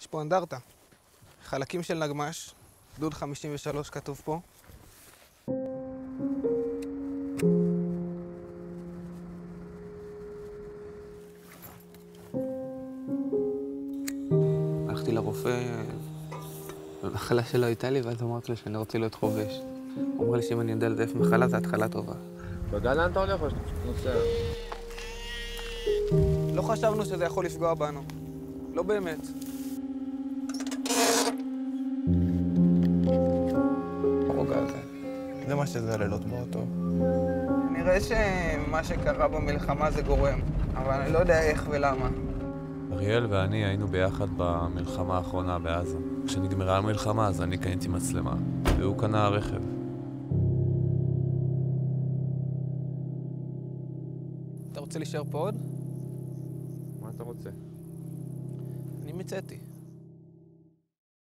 יש פה אנדרטה. חלקים של נגמ"ש, גדוד 53 כתוב פה. הלכתי לרופא, במחלה שלא הייתה לי, ואז אמרתי לו שאני רוצה להיות חובש. הוא אמר לי שאם אני יודע לזייף מחלה, זו התחלה טובה. אתה יודע לאן אתה הולך או שאתה פשוט נוסע? לא חשבנו שזה יכול לפגוע בנו. לא באמת. זה מה שזה לילות באוטו. נראה שמה שקרה במלחמה זה גורם, אבל אני לא יודע איך ולמה. אריאל ואני היינו ביחד במלחמה האחרונה בעזה. כשנגמרה המלחמה אז אני קניתי מצלמה, והוא קנה רכב. אתה רוצה להישאר פה עוד? מה אתה רוצה? אני מיציתי.